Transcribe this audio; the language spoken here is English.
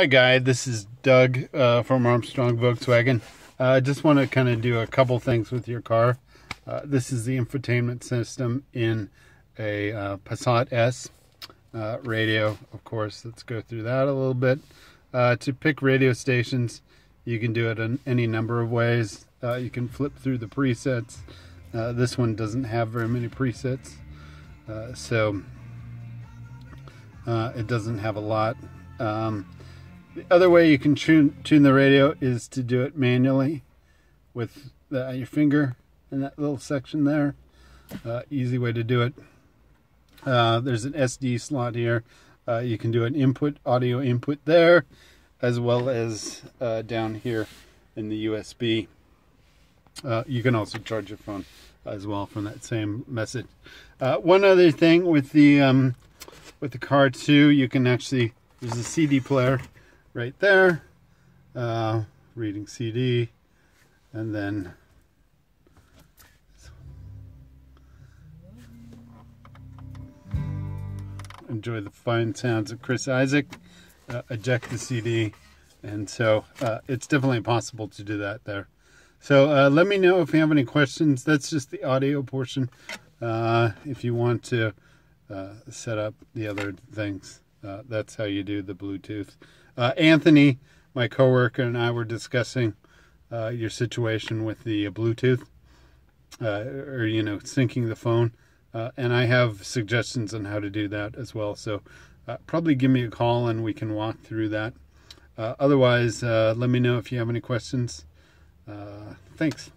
Hi, guy. This is Doug uh, from Armstrong Volkswagen. Uh, I just want to kind of do a couple things with your car. Uh, this is the infotainment system in a uh, Passat S uh, radio, of course. Let's go through that a little bit. Uh, to pick radio stations, you can do it in any number of ways. you can flip through the presets. this one doesn't have very many presets, so it doesn't have a lot. Um, the other way you can tune, tune the radio is to do it manually with the, your finger in that little section there. Uh, easy way to do it. Uh, there's an SD slot here. Uh, you can do an input, audio input there, as well as uh, down here in the USB. Uh, you can also charge your phone as well from that same message. Uh, one other thing with the um, with the car too, you can actually there's a CD player right there, uh, reading CD, and then enjoy the fine sounds of Chris Isaak, uh, eject the CD, and so uh, it's definitely possible to do that there. So uh, let me know if you have any questions. That's just the audio portion. Uh, if you want to uh, set up the other things, uh, that's how you do the Bluetooth. Uh, Anthony, my coworker, and I were discussing uh, your situation with the Bluetooth, uh, or you know, syncing the phone, uh, and I have suggestions on how to do that as well. So probably give me a call and we can walk through that. otherwise, let me know if you have any questions. thanks.